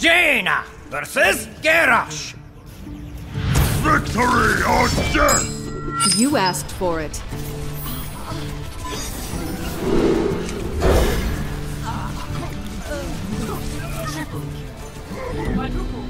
Jaina versus Garrosh. Victory or death! You asked for it. Thanks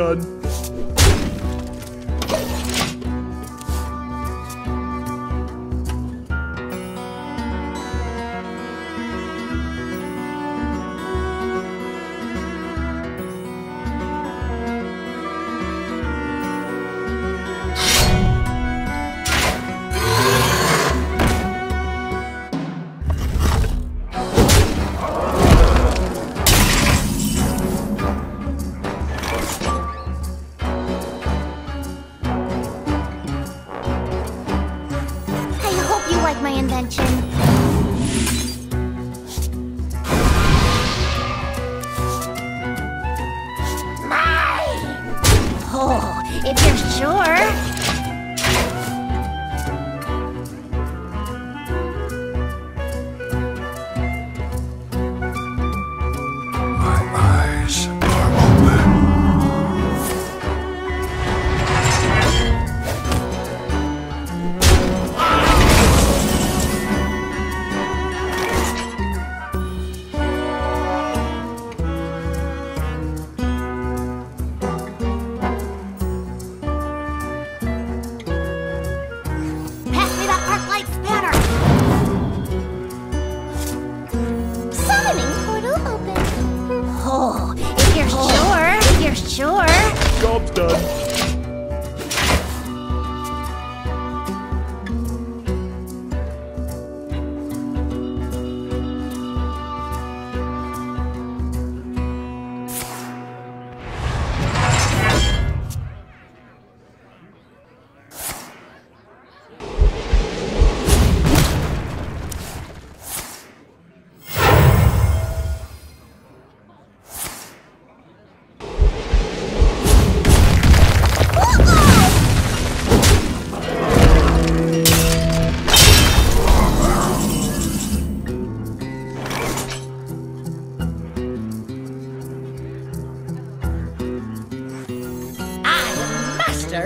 done. Summoning portal open. Oh, if you're sure, if you're sure. Job's done.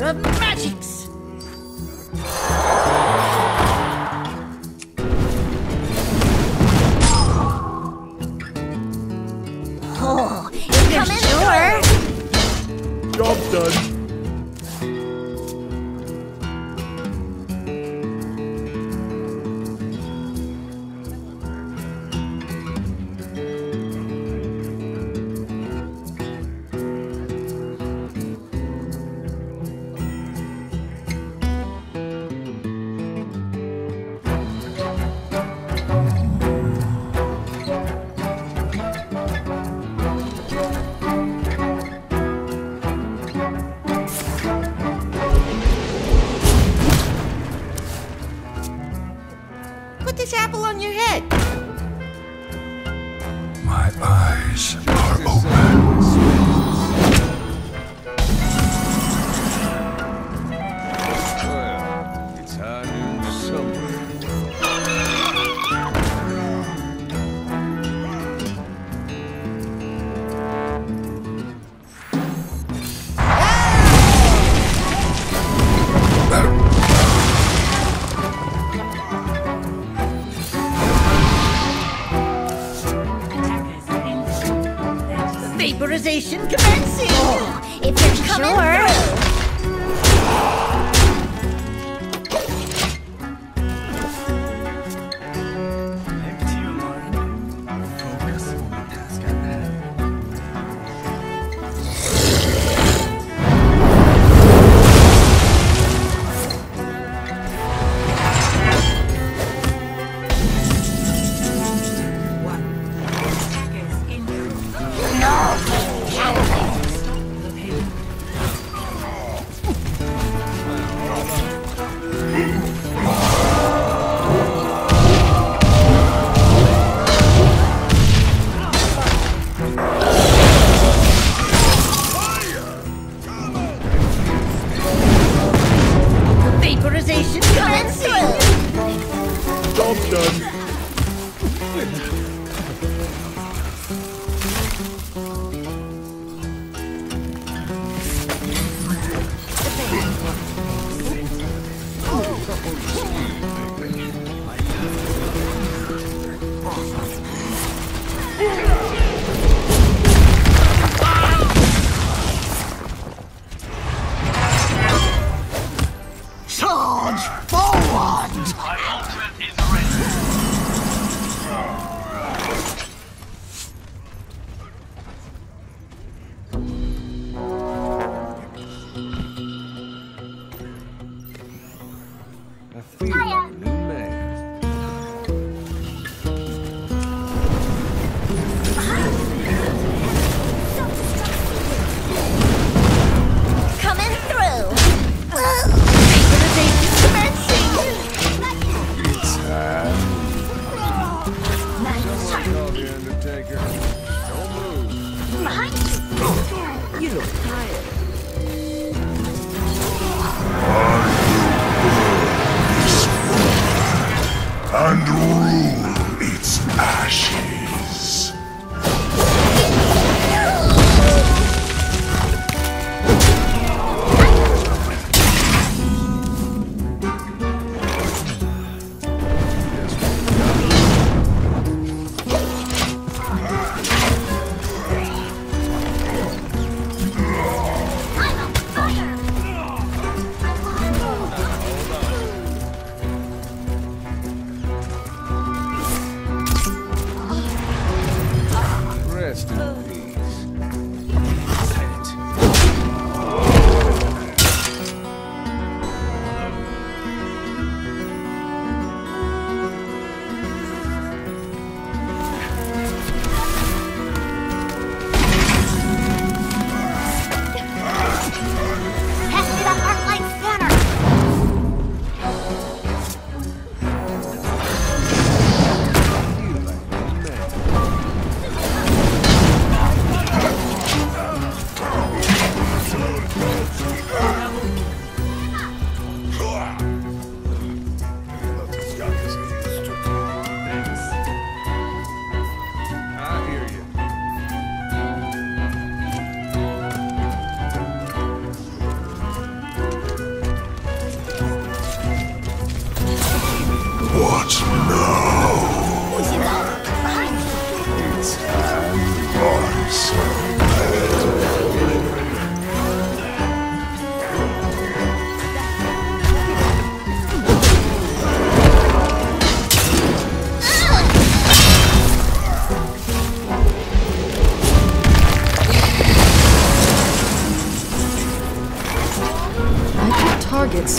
Of magics. Vaporization commencing! Oh, if you're sure. Through.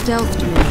I could target stealth droids.